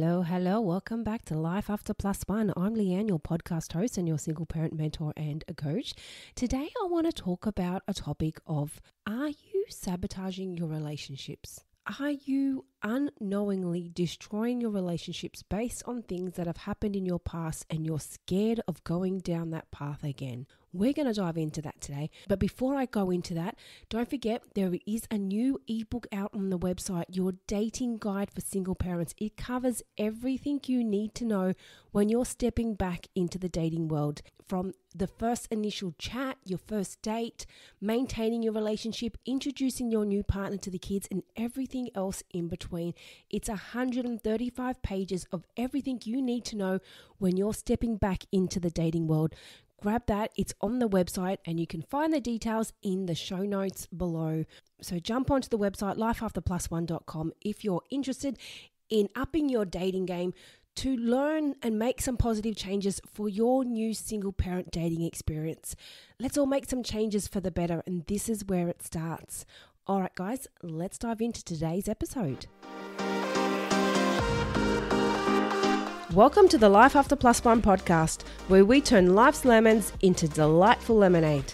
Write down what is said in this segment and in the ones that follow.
Hello, hello. Welcome back to Life After Plus One. I'm Leanne, your podcast host and your single parent mentor and a coach. Today, I want to talk about a topic of are you sabotaging your relationships? Are you unknowingly destroying your relationships based on things that have happened in your past and you're scared of going down that path again? We're going to dive into that today. But before I go into that, don't forget there is a new ebook out on the website, Your Dating Guide for Single Parents. It covers everything you need to know when you're stepping back into the dating world from the first initial chat, your first date, maintaining your relationship, introducing your new partner to the kids, and everything else in between. It's 135 pages of everything you need to know when you're stepping back into the dating world grab that. It's on the website and you can find the details in the show notes below. So jump onto the website lifeafterplus1.com if you're interested in upping your dating game to learn and make some positive changes for your new single parent dating experience. Let's all make some changes for the better, and this is where it starts. All right, guys, let's dive into today's episode. Welcome to the Life After Plus One podcast, where we turn life's lemons into delightful lemonade.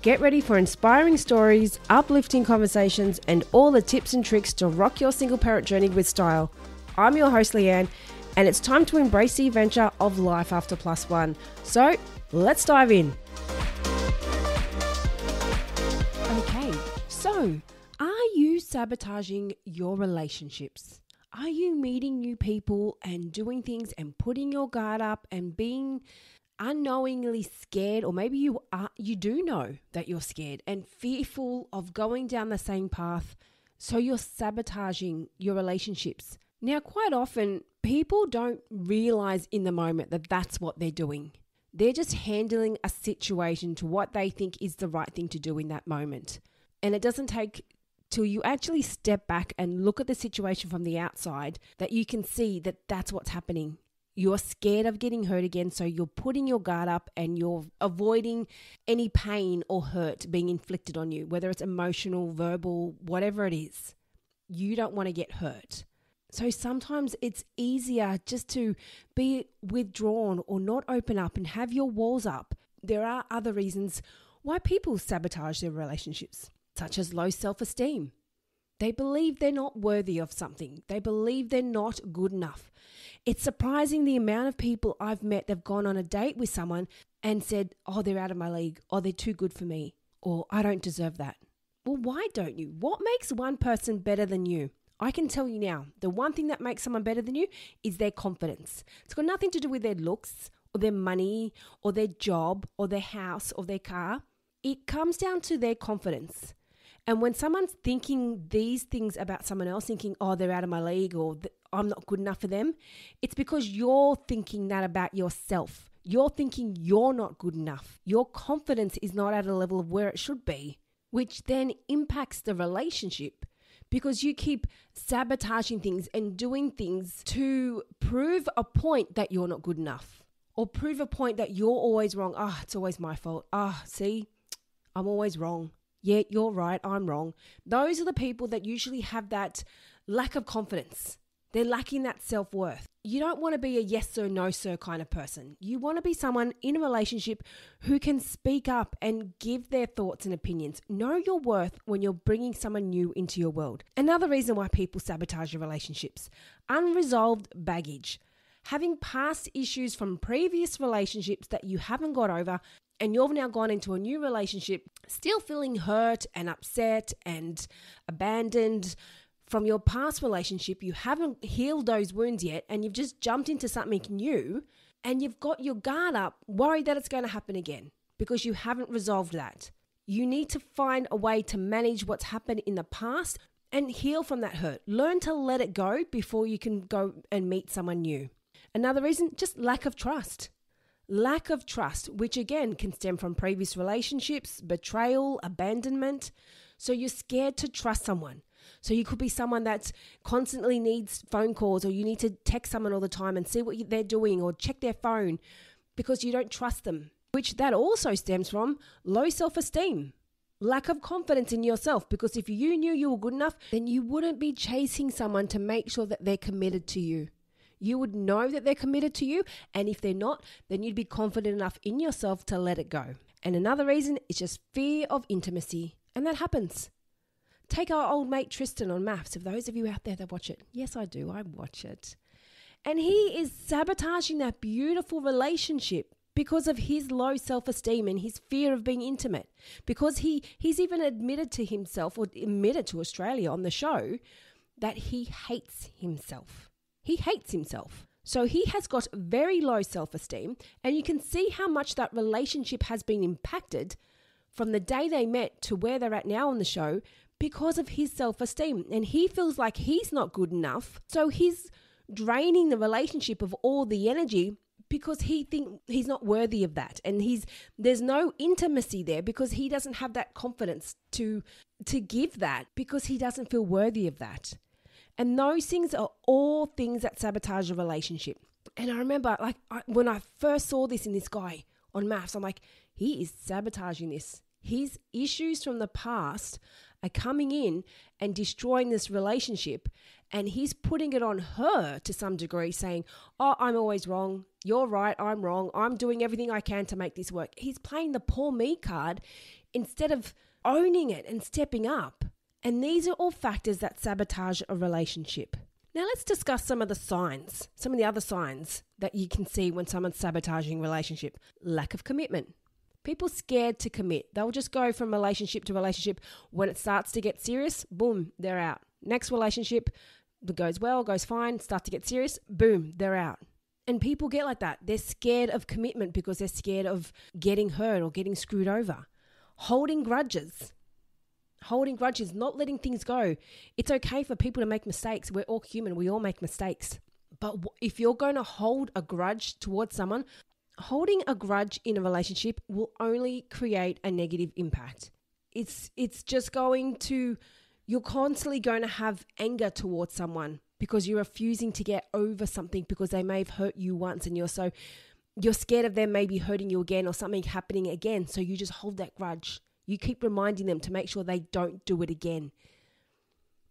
Get ready for inspiring stories, uplifting conversations, and all the tips and tricks to rock your single parent journey with style. I'm your host, Leanne, and it's time to embrace the adventure of life after plus one. So let's dive in. Okay, so are you sabotaging your relationships? Are you meeting new people and doing things and putting your guard up and being unknowingly scared or maybe you are you do know that you're scared and fearful of going down the same path so you're sabotaging your relationships. Now quite often people don't realize in the moment that that's what they're doing. They're just handling a situation to what they think is the right thing to do in that moment. And it doesn't take till you actually step back and look at the situation from the outside that you can see that that's what's happening. You're scared of getting hurt again, so you're putting your guard up and you're avoiding any pain or hurt being inflicted on you, whether it's emotional, verbal, whatever it is. You don't want to get hurt. So sometimes it's easier just to be withdrawn or not open up and have your walls up. There are other reasons why people sabotage their relationships such as low self esteem. They believe they're not worthy of something, they believe they're not good enough. It's surprising the amount of people I've met that have gone on a date with someone and said, Oh, they're out of my league, or they're too good for me, or I don't deserve that. Well, why don't you? What makes one person better than you? I can tell you now, the one thing that makes someone better than you is their confidence. It's got nothing to do with their looks or their money or their job or their house or their car. It comes down to their confidence. And when someone's thinking these things about someone else, thinking, oh, they're out of my league or I'm not good enough for them, it's because you're thinking that about yourself. You're thinking you're not good enough. Your confidence is not at a level of where it should be, which then impacts the relationship because you keep sabotaging things and doing things to prove a point that you're not good enough or prove a point that you're always wrong. Ah, oh, it's always my fault. Ah, oh, see, I'm always wrong yeah, you're right, I'm wrong. Those are the people that usually have that lack of confidence. They're lacking that self worth. You don't want to be a yes sir, no sir kind of person. You want to be someone in a relationship who can speak up and give their thoughts and opinions. Know your worth when you're bringing someone new into your world. Another reason why people sabotage your relationships unresolved baggage. Having past issues from previous relationships that you haven't got over and you've now gone into a new relationship still feeling hurt and upset and abandoned from your past relationship, you haven't healed those wounds yet, and you've just jumped into something new, and you've got your guard up, worried that it's going to happen again because you haven't resolved that. You need to find a way to manage what's happened in the past and heal from that hurt. Learn to let it go before you can go and meet someone new. Another reason, just lack of trust. Lack of trust, which again can stem from previous relationships, betrayal, abandonment. So you're scared to trust someone. So you could be someone that constantly needs phone calls, or you need to text someone all the time and see what they're doing, or check their phone because you don't trust them. Which that also stems from low self esteem, lack of confidence in yourself. Because if you knew you were good enough, then you wouldn't be chasing someone to make sure that they're committed to you You would know that they're committed to you. And if they're not, then you'd be confident enough in yourself to let it go. And another reason is just fear of intimacy. And that happens. Take our old mate Tristan on MAFS, If those of you out there that watch it, yes, I do, I watch it. And he is sabotaging that beautiful relationship because of his low self-esteem and his fear of being intimate because he he's even admitted to himself or admitted to Australia on the show that he hates himself he hates himself. So he has got very low self-esteem and you can see how much that relationship has been impacted from the day they met to where they're at now on the show because of his self-esteem. And he feels like he's not good enough. So he's draining the relationship of all the energy because he think he's not worthy of that. And he's there's no intimacy there because he doesn't have that confidence to to give that because he doesn't feel worthy of that and those things are all things that sabotage a relationship and i remember like I, when i first saw this in this guy on MAFS i'm like he is sabotaging this his issues from the past are coming in and destroying this relationship and he's putting it on her to some degree, saying, Oh, I'm always wrong. You're right. I'm wrong. I'm doing everything I can to make this work. He's playing the poor me card instead of owning it and stepping up. And these are all factors that sabotage a relationship. Now, let's discuss some of the signs, some of the other signs that you can see when someone's sabotaging a relationship. Lack of commitment. People scared to commit. They'll just go from relationship to relationship. When it starts to get serious, boom, they're out. Next relationship, goes well, goes fine, start to get serious, boom, they're out. And people get like that. They're scared of commitment because they're scared of getting hurt or getting screwed over. Holding grudges. Holding grudges, not letting things go. It's okay for people to make mistakes. We're all human, we all make mistakes. But if you're going to hold a grudge towards someone, holding a grudge in a relationship will only create a negative impact. It's it's just going to you're constantly going to have anger towards someone because you're refusing to get over something because they may have hurt you once and you're so you're scared of them maybe hurting you again or something happening again so you just hold that grudge you keep reminding them to make sure they don't do it again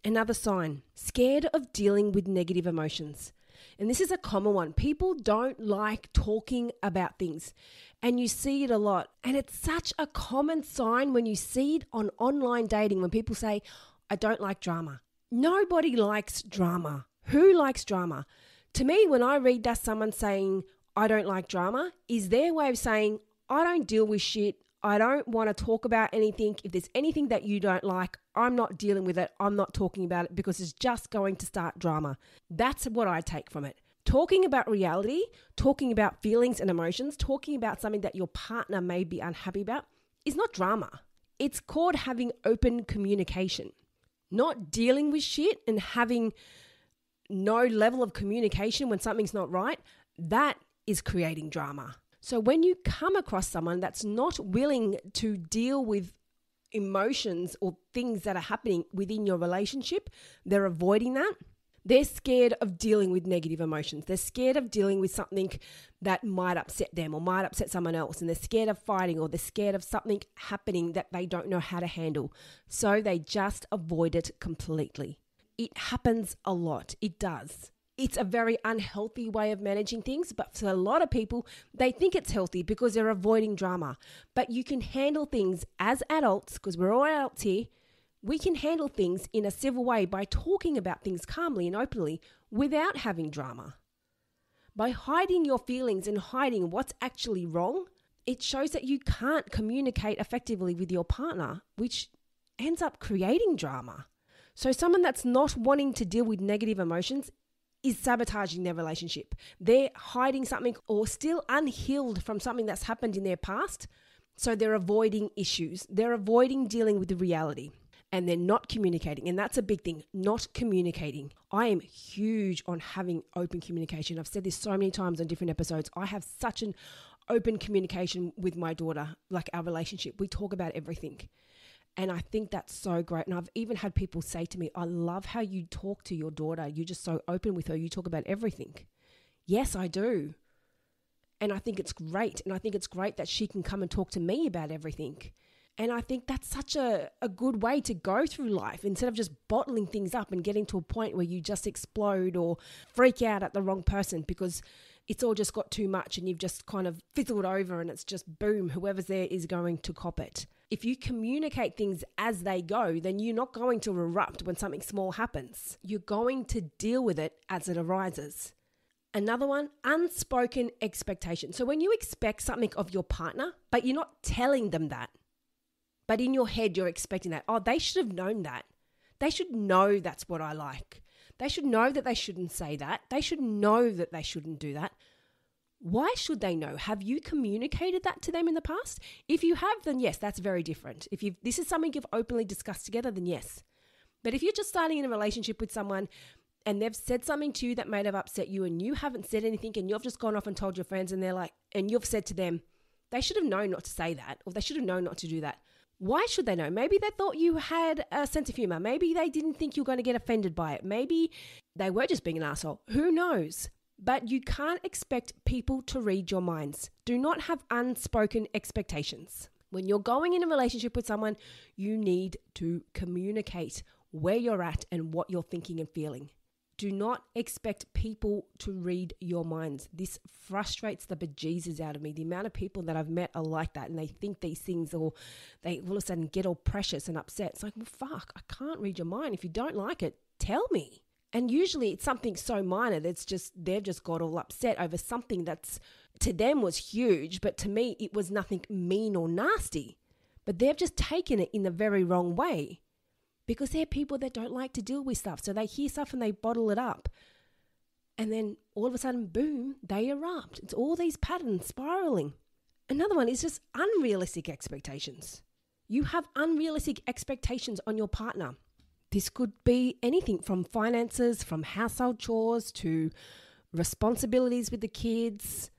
another sign scared of dealing with negative emotions and this is a common one people don't like talking about things and you see it a lot and it's such a common sign when you see it on online dating when people say I don't like drama. Nobody likes drama. Who likes drama? To me, when I read that someone saying, I don't like drama, is their way of saying, I don't deal with shit. I don't want to talk about anything. If there's anything that you don't like, I'm not dealing with it. I'm not talking about it because it's just going to start drama. That's what I take from it. Talking about reality, talking about feelings and emotions, talking about something that your partner may be unhappy about is not drama. It's called having open communication not dealing with shit and having no level of communication when something's not right, that is creating drama. So when you come across someone that's not willing to deal with emotions or things that are happening within your relationship, they're avoiding that. They're scared of dealing with negative emotions. They're scared of dealing with something that might upset them or might upset someone else. And they're scared of fighting or they're scared of something happening that they don't know how to handle. So they just avoid it completely. It happens a lot. It does. It's a very unhealthy way of managing things, but for a lot of people, they think it's healthy because they're avoiding drama. But you can handle things as adults, because we're all adults here, we can handle things in a civil way by talking about things calmly and openly without having drama. By hiding your feelings and hiding what's actually wrong, it shows that you can't communicate effectively with your partner, which ends up creating drama. So, someone that's not wanting to deal with negative emotions is sabotaging their relationship. They're hiding something or still unhealed from something that's happened in their past. So, they're avoiding issues, they're avoiding dealing with the reality and they're not communicating. And that's a big thing, not communicating. I am huge on having open communication. I've said this so many times on different episodes. I have such an open communication with my daughter, like our relationship. We talk about everything. And I think that's so great. And I've even had people say to me, I love how you talk to your daughter. You're just so open with her. You talk about everything. Yes, I do. And I think it's great. And I think it's great that she can come and talk to me about everything And I think that's such a, a good way to go through life instead of just bottling things up and getting to a point where you just explode or freak out at the wrong person because it's all just got too much and you've just kind of fizzled over and it's just boom, whoever's there is going to cop it. If you communicate things as they go, then you're not going to erupt when something small happens. You're going to deal with it as it arises. Another one, unspoken expectation. So when you expect something of your partner, but you're not telling them that, but in your head you're expecting that, oh, they should have known that. They should know that's what I like. They should know that they shouldn't say that. They should know that they shouldn't do that. Why should they know? Have you communicated that to them in the past? If you have, then yes, that's very different. If you this is something you've openly discussed together, then yes. But if you're just starting in a relationship with someone and they've said something to you that might have upset you and you haven't said anything and you've just gone off and told your friends and they're like and you've said to them they should have known not to say that or they should have known not to do that why should they know maybe they thought you had a sense of humor maybe they didn't think you were going to get offended by it maybe they were just being an asshole who knows but you can't expect people to read your minds do not have unspoken expectations when you're going in a relationship with someone you need to communicate where you're at and what you're thinking and feeling do not expect people to read your minds. This frustrates the bejesus out of me. The amount of people that I've met are like that and they think these things or they all of a sudden get all precious and upset. It's like, well, fuck, I can't read your mind. If you don't like it, tell me. And usually it's something so minor that's just, they've just got all upset over something that's to them was huge, but to me it was nothing mean or nasty. But they've just taken it in the very wrong way because they're people that don't like to deal with stuff. So they hear stuff and they bottle it up. And then all of a sudden, boom, they erupt. It's all these patterns spiraling. Another one is just unrealistic expectations. You have unrealistic expectations on your partner. This could be anything from finances, from household chores to responsibilities with the kids,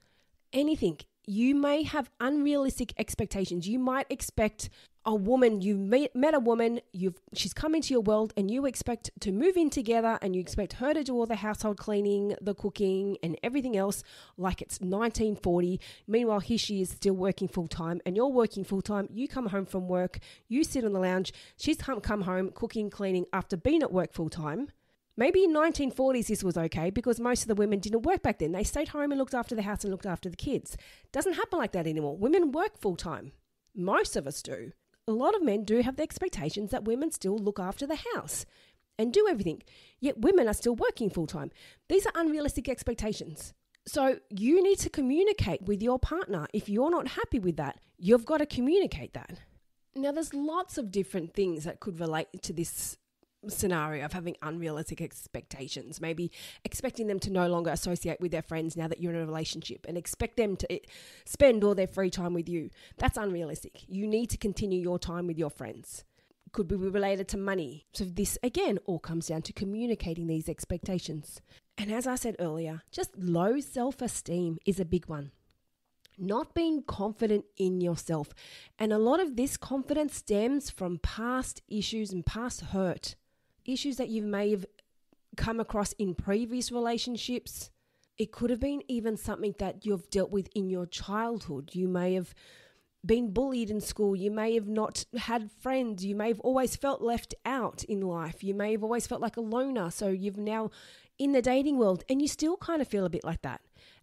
anything. You may have unrealistic expectations. You might expect a woman you met, met a woman you've she's come into your world and you expect to move in together and you expect her to do all the household cleaning the cooking and everything else like it's 1940 meanwhile here she is still working full time and you're working full time you come home from work you sit on the lounge she's come, come home cooking cleaning after being at work full time Maybe in 1940s this was okay because most of the women didn't work back then. They stayed home and looked after the house and looked after the kids. Doesn't happen like that anymore. Women work full time. Most of us do a lot of men do have the expectations that women still look after the house and do everything, yet women are still working full time. These are unrealistic expectations. So you need to communicate with your partner. If you're not happy with that, you've got to communicate that. Now, there's lots of different things that could relate to this scenario of having unrealistic expectations, maybe expecting them to no longer associate with their friends now that you're in a relationship and expect them to eh, spend all their free time with you. That's unrealistic. You need to continue your time with your friends. Could be related to money. So, this again all comes down to communicating these expectations. And as I said earlier, just low self esteem is a big one not being confident in yourself. And a lot of this confidence stems from past issues and past hurt issues that you may have come across in previous relationships. It could have been even something that you've dealt with in your childhood. You may have been bullied in school. You may have not had friends. You may have always felt left out in life. You may have always felt like a loner. So you've now in the dating world and you still kind of feel a bit like that.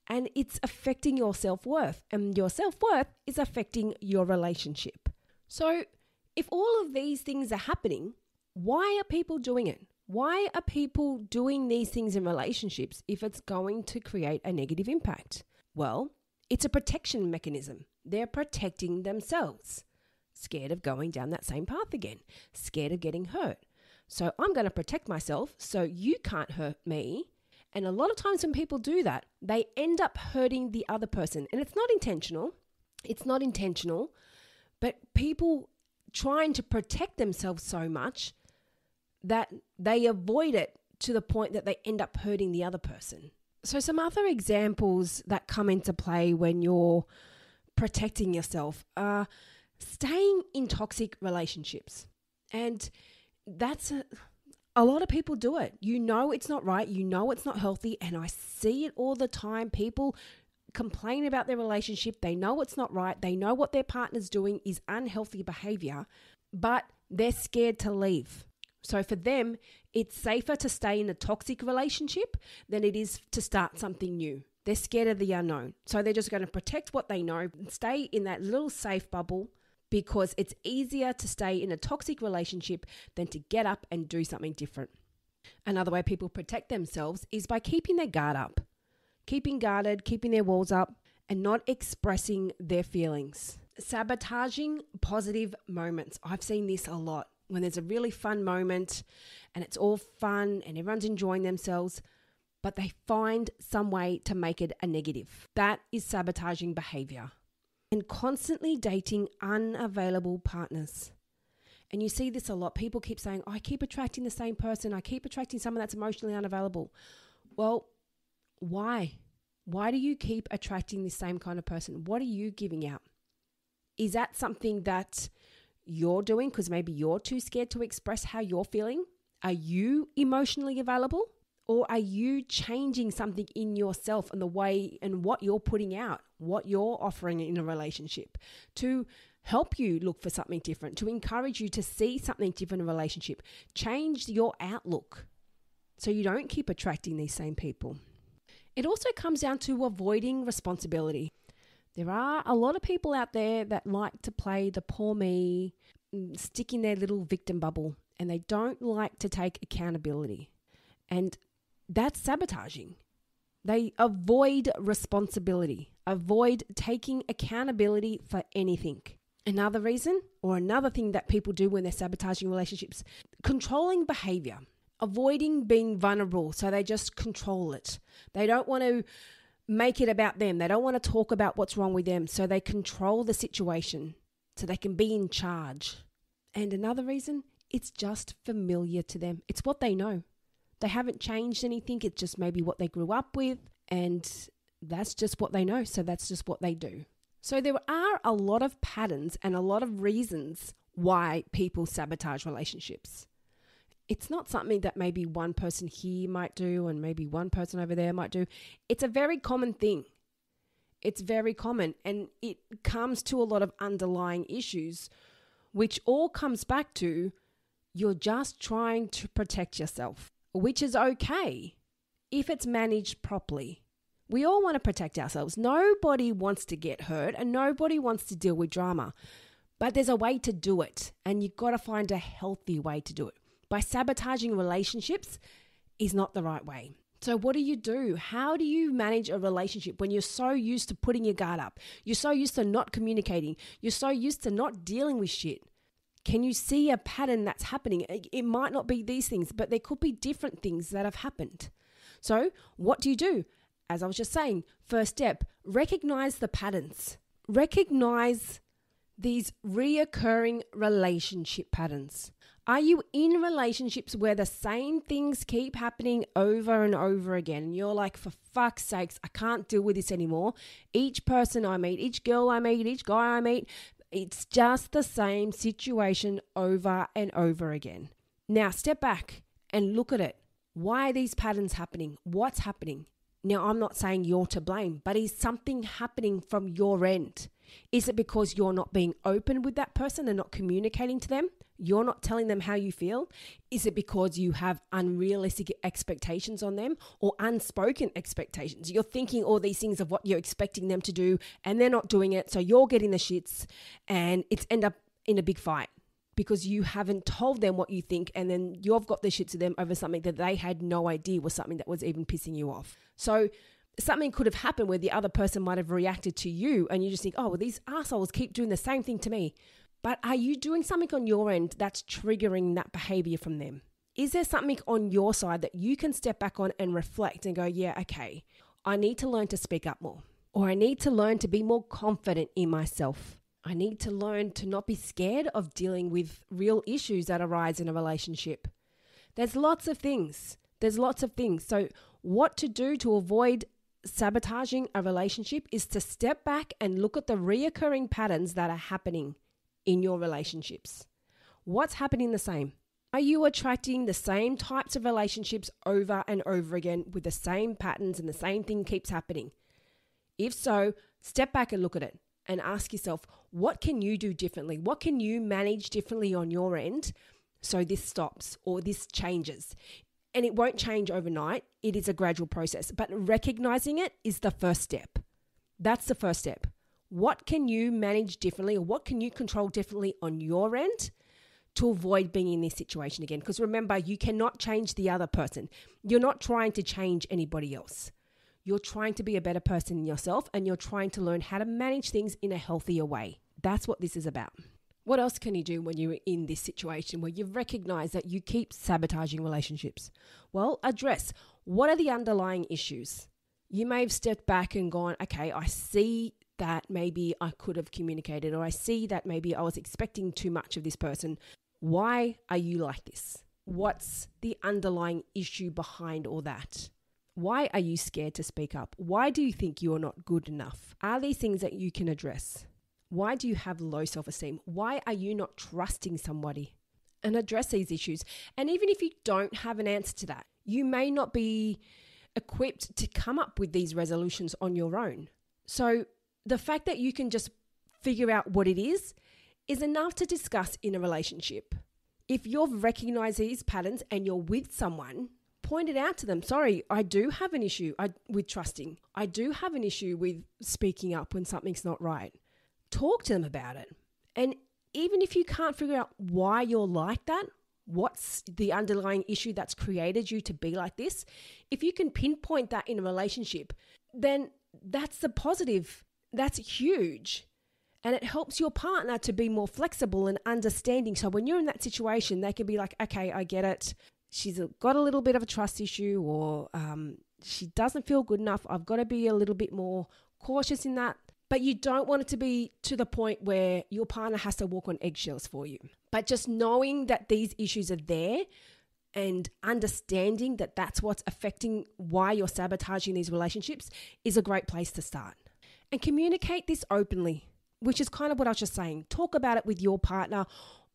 And it's affecting your self worth. And your self worth is affecting your relationship. So if all of these things are happening, why are people doing it? Why are people doing these things in relationships if it's going to create a negative impact? Well, it's a protection mechanism. They're protecting themselves, scared of going down that same path again, scared of getting hurt. So I'm going to protect myself so you can't hurt me. And a lot of times when people do that, they end up hurting the other person. And it's not intentional. It's not intentional. But people trying to protect themselves so much that they avoid it to the point that they end up hurting the other person. So, some other examples that come into play when you're protecting yourself are staying in toxic relationships. And that's a, a lot of people do it. You know it's not right, you know it's not healthy, and I see it all the time. People complain about their relationship. They know it's not right. They know what their partner's doing is unhealthy behavior, but they're scared to leave. So for them, it's safer to stay in a toxic relationship than it is to start something new. They're scared of the unknown. So they're just going to protect what they know, stay in that little safe bubble because it's easier to stay in a toxic relationship than to get up and do something different. Another way people protect themselves is by keeping their guard up, keeping guarded, keeping their walls up, and not expressing their feelings. Sabotaging positive moments. I've seen this a lot. When there's a really fun moment and it's all fun and everyone's enjoying themselves, but they find some way to make it a negative. That is sabotaging behavior. And constantly dating unavailable partners. And you see this a lot. People keep saying, oh, I keep attracting the same person. I keep attracting someone that's emotionally unavailable. Well, why? Why do you keep attracting the same kind of person? What are you giving out? Is that something that you're doing because maybe you're too scared to express how you're feeling? Are you emotionally available? Or are you changing something in yourself and the way and what you're putting out, what you're offering in a relationship to help you look for something different, to encourage you to see something different in a relationship? Change your outlook so you don't keep attracting these same people. It also comes down to avoiding responsibility. There are a lot of people out there that like to play the poor me, mm, stick in their little victim bubble, and they don't like to take accountability. And that's sabotaging. They avoid responsibility, avoid taking accountability for anything. Another reason, or another thing that people do when they're sabotaging relationships, controlling behavior, avoiding being vulnerable. So they just control it. They don't want to make it about them. They don't want to talk about what's wrong with them. So they control the situation so they can be in charge. And another reason, it's just familiar to them. It's what they know. They haven't changed anything. It's just maybe what they grew up with, and that's just what they know. So that's just what they do. So there are a lot of patterns and a lot of reasons why people sabotage relationships. It's not something that maybe one person here might do and maybe one person over there might do. It's a very common thing. It's very common and it comes to a lot of underlying issues, which all comes back to you're just trying to protect yourself which is okay if it's managed properly. We all want to protect ourselves. Nobody wants to get hurt and nobody wants to deal with drama. But there's a way to do it, and you've got to find a healthy way to do it. By sabotaging relationships is not the right way. So, what do you do? How do you manage a relationship when you're so used to putting your guard up? You're so used to not communicating. You're so used to not dealing with shit. Can you see a pattern that's happening? It might not be these things, but there could be different things that have happened. So, what do you do? As I was just saying, first step, recognize the patterns. Recognize these reoccurring relationship patterns. Are you in relationships where the same things keep happening over and over again? And you're like, for fuck's sakes, I can't deal with this anymore. Each person I meet, each girl I meet, each guy I meet, it's just the same situation over and over again. Now, step back and look at it. Why are these patterns happening? What's happening? Now, I'm not saying you're to blame, but is something happening from your end? Is it because you're not being open with that person and not communicating to them? You're not telling them how you feel? Is it because you have unrealistic expectations on them or unspoken expectations? You're thinking all these things of what you're expecting them to do and they're not doing it. So you're getting the shits and it's end up in a big fight because you haven't told them what you think and then you've got the shit to them over something that they had no idea was something that was even pissing you off. So something could have happened where the other person might have reacted to you and you just think, oh, well, these assholes keep doing the same thing to me. But are you doing something on your end that's triggering that behavior from them? Is there something on your side that you can step back on and reflect and go, yeah, okay, I need to learn to speak up more, or I need to learn to be more confident in myself? I need to learn to not be scared of dealing with real issues that arise in a relationship. There's lots of things. There's lots of things. So, what to do to avoid sabotaging a relationship is to step back and look at the reoccurring patterns that are happening in your relationships. What's happening the same? Are you attracting the same types of relationships over and over again with the same patterns and the same thing keeps happening? If so, step back and look at it and ask yourself, what can you do differently? What can you manage differently on your end so this stops or this changes? And it won't change overnight. It is a gradual process, but recognizing it is the first step. That's the first step. What can you manage differently or what can you control differently on your end to avoid being in this situation again? Because remember, you cannot change the other person. You're not trying to change anybody else. You're trying to be a better person in yourself and you're trying to learn how to manage things in a healthier way. That's what this is about. What else can you do when you're in this situation where you've recognized that you keep sabotaging relationships? Well, address what are the underlying issues. You may have stepped back and gone, okay, I see that maybe I could have communicated, or I see that maybe I was expecting too much of this person. Why are you like this? What's the underlying issue behind all that? Why are you scared to speak up? Why do you think you are not good enough? Are these things that you can address? Why do you have low self esteem? Why are you not trusting somebody? And address these issues. And even if you don't have an answer to that, you may not be equipped to come up with these resolutions on your own. So the fact that you can just figure out what it is is enough to discuss in a relationship. If you've recognized these patterns and you're with someone point it out to them, sorry, I do have an issue with trusting. I do have an issue with speaking up when something's not right. Talk to them about it. And even if you can't figure out why you're like that, what's the underlying issue that's created you to be like this, if you can pinpoint that in a relationship, then that's the positive. That's huge. And it helps your partner to be more flexible and understanding. So when you're in that situation, they can be like, okay, I get it she's got a little bit of a trust issue or um, she doesn't feel good enough. I've got to be a little bit more cautious in that. But you don't want it to be to the point where your partner has to walk on eggshells for you. But just knowing that these issues are there and understanding that that's what's affecting why you're sabotaging these relationships is a great place to start. And communicate this openly, which is kind of what I was just saying. Talk about it with your partner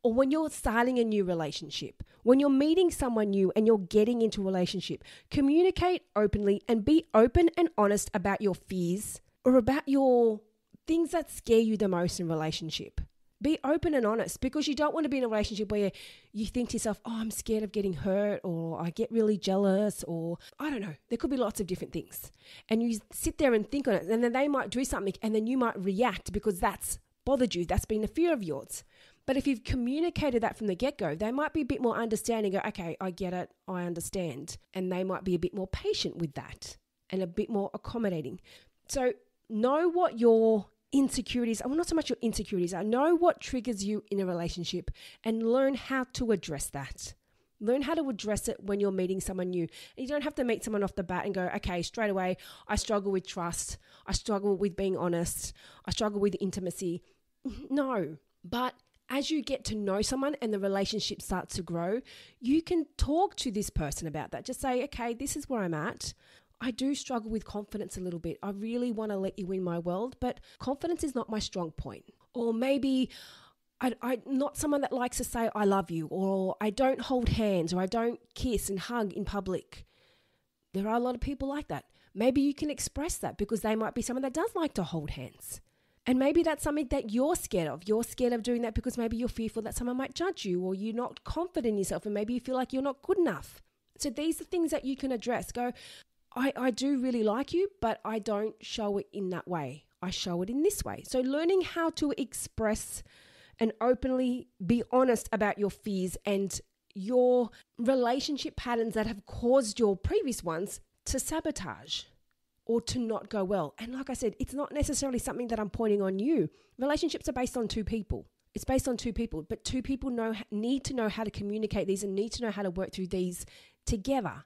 or when you're starting a new relationship, when you're meeting someone new and you're getting into a relationship, communicate openly and be open and honest about your fears or about your things that scare you the most in relationship. Be open and honest because you don't want to be in a relationship where you think to yourself, oh, I'm scared of getting hurt, or I get really jealous, or I don't know. There could be lots of different things. And you sit there and think on it, and then they might do something, and then you might react because that's bothered you. That's been a fear of yours. But if you've communicated that from the get go, they might be a bit more understanding. Go, okay, I get it, I understand. And they might be a bit more patient with that and a bit more accommodating. So know what your insecurities. Well, not so much your insecurities I Know what triggers you in a relationship and learn how to address that. Learn how to address it when you're meeting someone new. You don't have to meet someone off the bat and go, okay, straight away, I struggle with trust. I struggle with being honest. I struggle with intimacy. No, but as you get to know someone and the relationship starts to grow, you can talk to this person about that. Just say, okay, this is where I'm at. I do struggle with confidence a little bit. I really want to let you in my world, but confidence is not my strong point. Or maybe I, am not someone that likes to say I love you, or I don't hold hands, or I don't kiss and hug in public. There are a lot of people like that. Maybe you can express that because they might be someone that does like to hold hands. And maybe that's something that you're scared of. You're scared of doing that because maybe you're fearful that someone might judge you or you're not confident in yourself and maybe you feel like you're not good enough. So these are things that you can address. Go, I, I do really like you, but I don't show it in that way. I show it in this way. So learning how to express and openly be honest about your fears and your relationship patterns that have caused your previous ones to sabotage or to not go well. And like I said, it's not necessarily something that I'm pointing on you. Relationships are based on two people. It's based on two people, but two people know need to know how to communicate these and need to know how to work through these together.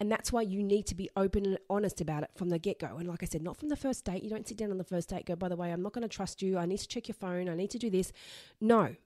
And that's why you need to be open and honest about it from the get go. And like I said, not from the first date. You don't sit down on the first date, go, by the way, I'm not going to trust you. I need to check your phone. I need to do this. No,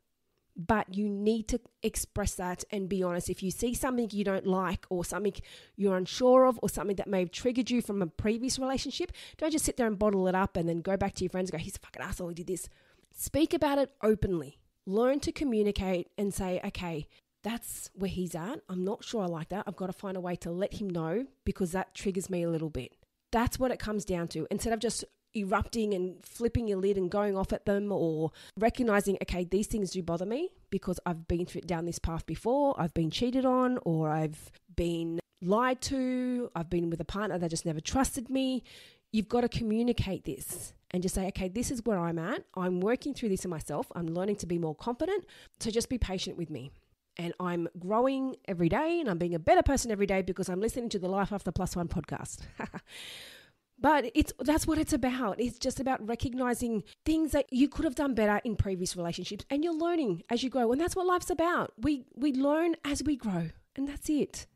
but you need to express that and be honest. If you see something you don't like or something you're unsure of or something that may have triggered you from a previous relationship, don't just sit there and bottle it up and then go back to your friends and go, he's a fucking asshole, he did this. Speak about it openly. Learn to communicate and say, okay, that's where he's at. I'm not sure I like that. I've got to find a way to let him know because that triggers me a little bit. That's what it comes down to. Instead of just erupting and flipping your lid and going off at them or recognizing, okay, these things do bother me because I've been down this path before, I've been cheated on, or I've been lied to, I've been with a partner that just never trusted me. You've got to communicate this and just say, okay, this is where I'm at. I'm working through this in myself. I'm learning to be more confident. So just be patient with me. And I'm growing every day and I'm being a better person every day because I'm listening to the Life After Plus One podcast. But it's that's what it's about. It's just about recognizing things that you could have done better in previous relationships and you're learning as you grow. And that's what life's about. We we learn as we grow. And that's it.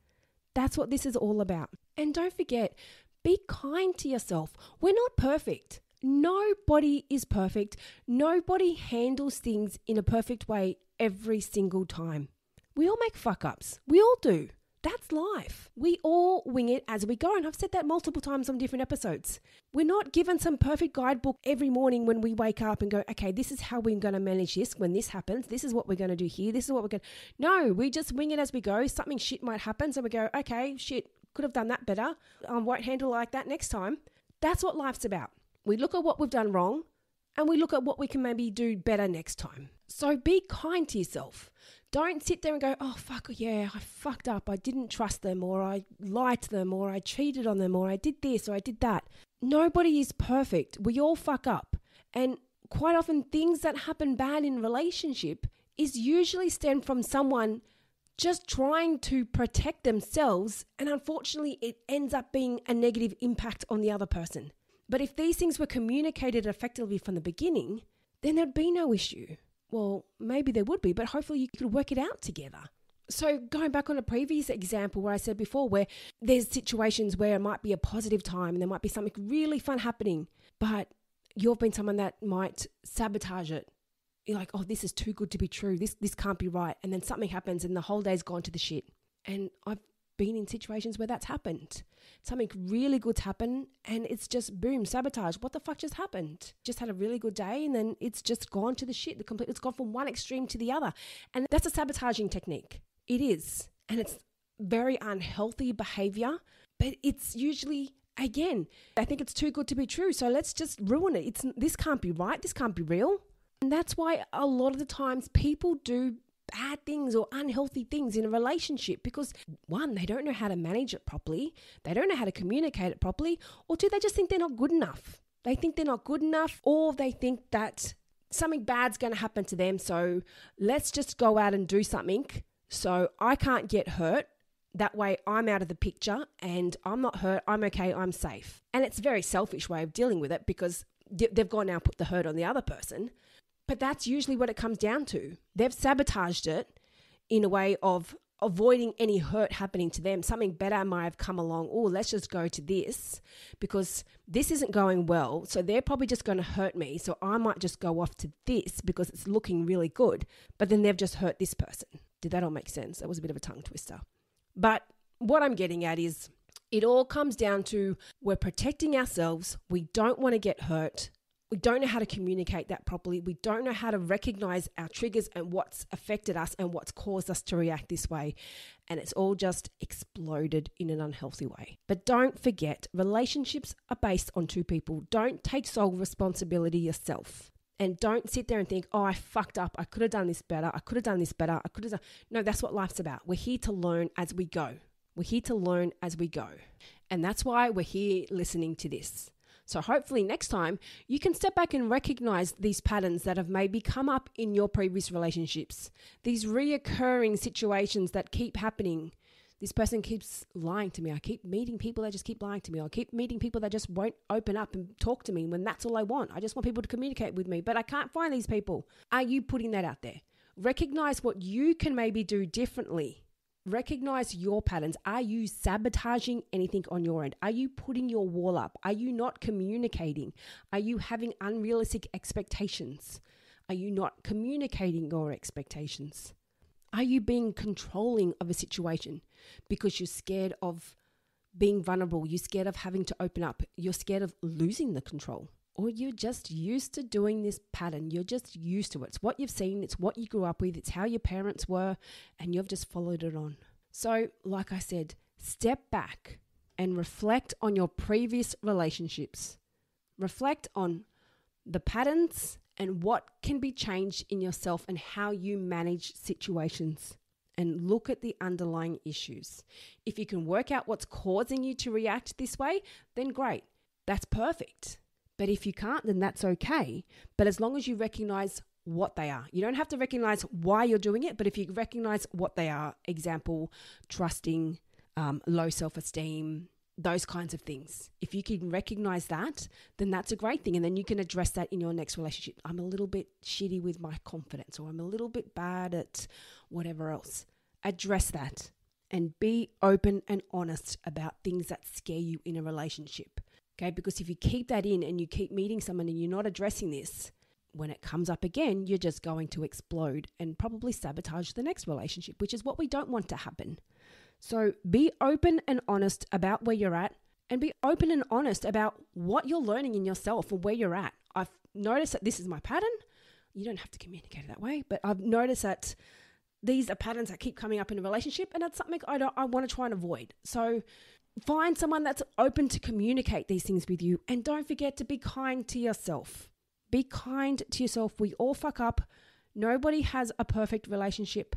That's what this is all about. And don't forget, be kind to yourself. We're not perfect. Nobody is perfect. Nobody handles things in a perfect way every single time. We all make fuck ups. We all do. That's life. We all wing it as we go. And I've said that multiple times on different episodes. We're not given some perfect guidebook every morning when we wake up and go, okay, this is how we're going to manage this when this happens. This is what we're going to do here. This is what we're going to. No, we just wing it as we go. Something shit might happen. So we go, okay, shit, could have done that better. I won't handle like that next time. That's what life's about. We look at what we've done wrong and we look at what we can maybe do better next time. So be kind to yourself. Don't sit there and go, oh, fuck, yeah, I fucked up. I didn't trust them, or I lied to them, or I cheated on them, or I did this, or I did that. Nobody is perfect. We all fuck up. And quite often, things that happen bad in relationship is usually stem from someone just trying to protect themselves. And unfortunately, it ends up being a negative impact on the other person. But if these things were communicated effectively from the beginning, then there'd be no issue. Well, maybe there would be, but hopefully you could work it out together. So, going back on a previous example where I said before, where there's situations where it might be a positive time and there might be something really fun happening, but you've been someone that might sabotage it. You're like, oh, this is too good to be true. This this can't be right. And then something happens and the whole day's gone to the shit. And I've been in situations where that's happened. Something really good's happened and it's just boom, sabotage. What the fuck just happened? Just had a really good day and then it's just gone to the shit. The complete it's gone from one extreme to the other. And that's a sabotaging technique. It is. And it's very unhealthy behavior, but it's usually again, I think it's too good to be true. So let's just ruin it. It's this can't be right. This can't be real. And that's why a lot of the times people do bad things or unhealthy things in a relationship because one, they don't know how to manage it properly, they don't know how to communicate it properly, or two, they just think they're not good enough. They think they're not good enough, or they think that something bad's going to happen to them. So let's just go out and do something so I can't get hurt. That way I'm out of the picture and I'm not hurt. I'm okay. I'm safe. And it's a very selfish way of dealing with it because they've gone now put the hurt on the other person. But that's usually what it comes down to. They've sabotaged it in a way of avoiding any hurt happening to them. Something better might have come along. Oh, let's just go to this because this isn't going well. So they're probably just going to hurt me. So I might just go off to this because it's looking really good. But then they've just hurt this person. Did that all make sense? That was a bit of a tongue twister. But what I'm getting at is it all comes down to we're protecting ourselves. We don't want to get hurt. We don't know how to communicate that properly. We don't know how to recognize our triggers and what's affected us and what's caused us to react this way. And it's all just exploded in an unhealthy way. But don't forget, relationships are based on two people. Don't take sole responsibility yourself. And don't sit there and think, oh, I fucked up. I could have done this better. I could have done this better. I could have done. No, that's what life's about. We're here to learn as we go. We're here to learn as we go. And that's why we're here listening to this. So, hopefully, next time you can step back and recognize these patterns that have maybe come up in your previous relationships, these reoccurring situations that keep happening. This person keeps lying to me. I keep meeting people that just keep lying to me. I keep meeting people that just won't open up and talk to me when that's all I want. I just want people to communicate with me, but I can't find these people. Are you putting that out there? Recognize what you can maybe do differently Recognize your patterns. Are you sabotaging anything on your end? Are you putting your wall up? Are you not communicating? Are you having unrealistic expectations? Are you not communicating your expectations? Are you being controlling of a situation because you're scared of being vulnerable? You're scared of having to open up. You're scared of losing the control or you're just used to doing this pattern. You're just used to it. It's what you've seen, it's what you grew up with, it's how your parents were, and you've just followed it on. So, like I said, step back and reflect on your previous relationships. reflect on the patterns and what can be changed in yourself and how you manage situations and look at the underlying issues. If you can work out what's causing you to react this way, then great. That's perfect. But if you can't, then that's okay. But as long as you recognize what they are, you don't have to recognize why you're doing it, but if you recognize what they are, example, trusting, um, low self esteem, those kinds of things. If you can recognize that, then that's a great thing. And then you can address that in your next relationship. I'm a little bit shitty with my confidence, or I'm a little bit bad at whatever else. Address that and be open and honest about things that scare you in a relationship. Okay, because if you keep that in and you keep meeting someone and you're not addressing this, when it comes up again, you're just going to explode and probably sabotage the next relationship, which is what we don't want to happen. So be open and honest about where you're at and be open and honest about what you're learning in yourself and where you're at. I've noticed that this is my pattern. You don't have to communicate it that way, but I've noticed that these are patterns that keep coming up in a relationship and that's something I don't I want to try and avoid. So Find someone that's open to communicate these things with you. And don't forget to be kind to yourself. Be kind to yourself. We all fuck up. Nobody has a perfect relationship,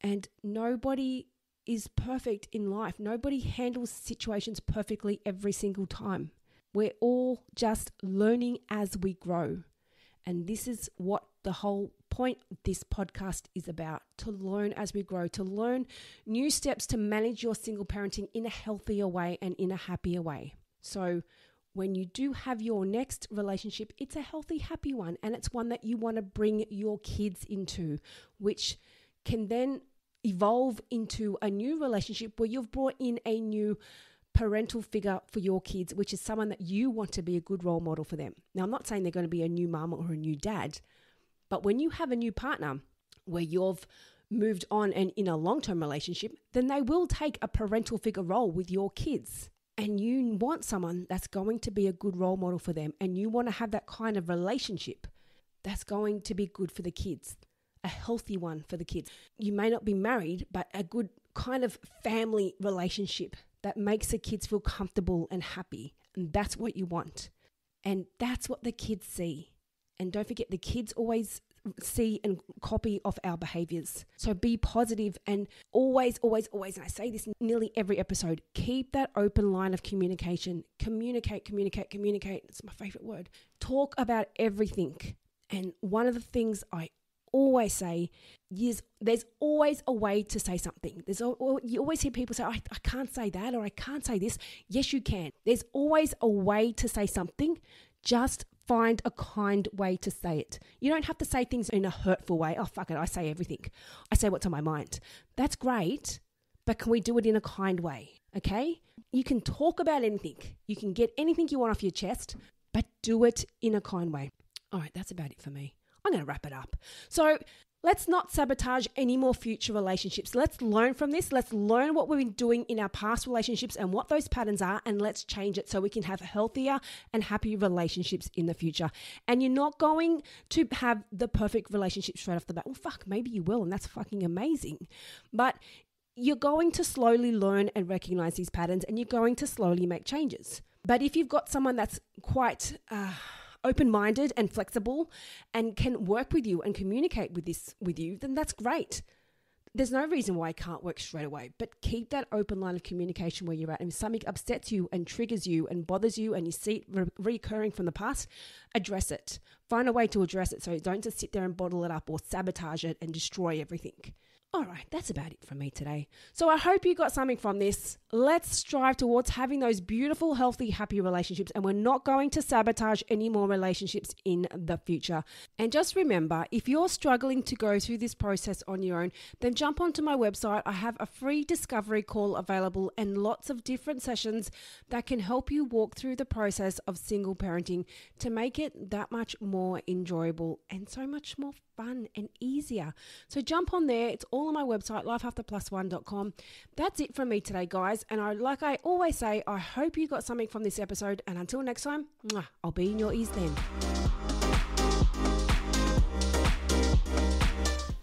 and nobody is perfect in life. Nobody handles situations perfectly every single time. We're all just learning as we grow. And this is what the whole point this podcast is about to learn as we grow, to learn new steps to manage your single parenting in a healthier way and in a happier way. So, when you do have your next relationship, it's a healthy, happy one, and it's one that you want to bring your kids into, which can then evolve into a new relationship where you've brought in a new parental figure for your kids, which is someone that you want to be a good role model for them. Now, I'm not saying they're going to be a new mum or a new dad, but when you have a new partner where you've moved on and in a long term relationship, then they will take a parental figure role with your kids. And you want someone that's going to be a good role model for them. And you want to have that kind of relationship that's going to be good for the kids, a healthy one for the kids. You may not be married, but a good kind of family relationship that makes the kids feel comfortable and happy. And that's what you want. And that's what the kids see. And don't forget, the kids always see and copy off our behaviors. So be positive and always, always, always, and I say this nearly every episode, keep that open line of communication. Communicate, communicate, communicate. It's my favorite word. Talk about everything. And one of the things I always say is there's always a way to say something. There's you always hear people say, I, I can't say that or I can't say this. Yes, you can. There's always a way to say something. Just find a kind way to say it. You don't have to say things in a hurtful way. Oh, fuck it, I say everything. I say what's on my mind. That's great, but can we do it in a kind way? Okay? You can talk about anything, you can get anything you want off your chest, but do it in a kind way. All right, that's about it for me. I'm going to wrap it up. So, Let's not sabotage any more future relationships. Let's learn from this. Let's learn what we've been doing in our past relationships and what those patterns are, and let's change it so we can have healthier and happier relationships in the future. And you're not going to have the perfect relationship straight off the bat. Well, fuck, maybe you will, and that's fucking amazing. But you're going to slowly learn and recognize these patterns, and you're going to slowly make changes. But if you've got someone that's quite. Uh, open minded and flexible and can work with you and communicate with this with you, then that's great. There's no reason why it can't work straight away, but keep that open line of communication where you're at. And if something upsets you and triggers you and bothers you and you see it re- recurring from the past, address it. Find a way to address it so you don't just sit there and bottle it up or sabotage it and destroy everything. All right, that's about it from me today. So I hope you got something from this. Let's strive towards having those beautiful, healthy, happy relationships, and we're not going to sabotage any more relationships in the future. And just remember if you're struggling to go through this process on your own, then jump onto my website. I have a free discovery call available and lots of different sessions that can help you walk through the process of single parenting to make it that much more enjoyable and so much more fun and easier. So jump on there. It's all on my website, lifeafterplus1.com. That's it from me today, guys. And I, like I always say, I hope you got something from this episode. And until next time, I'll be in your ears then.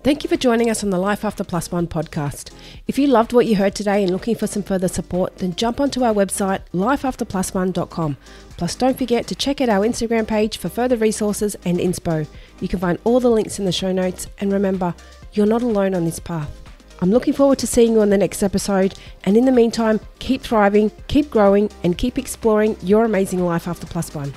Thank you for joining us on the Life After Plus One podcast. If you loved what you heard today and looking for some further support, then jump onto our website, lifeafterplusone.com. Plus, don't forget to check out our Instagram page for further resources and inspo. You can find all the links in the show notes, and remember, you're not alone on this path. I'm looking forward to seeing you on the next episode, and in the meantime, keep thriving, keep growing, and keep exploring your amazing life after plus one.